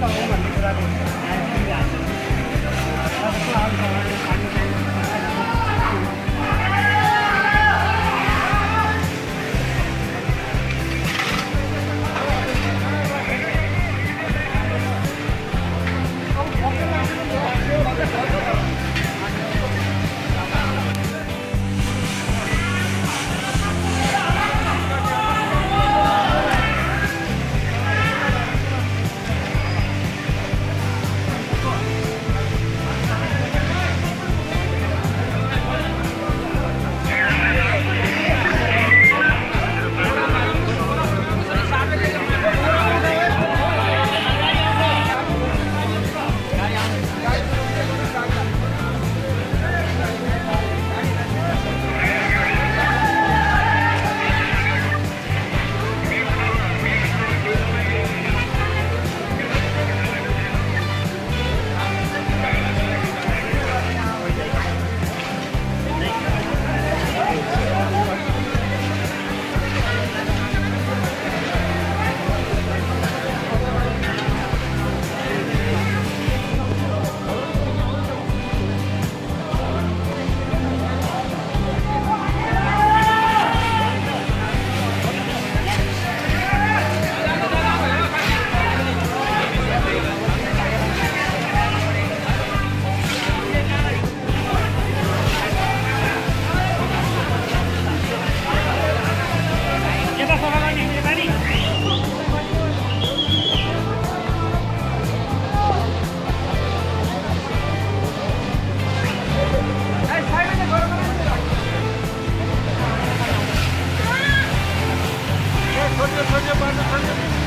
到我们这个那里。Olha, olha, olha.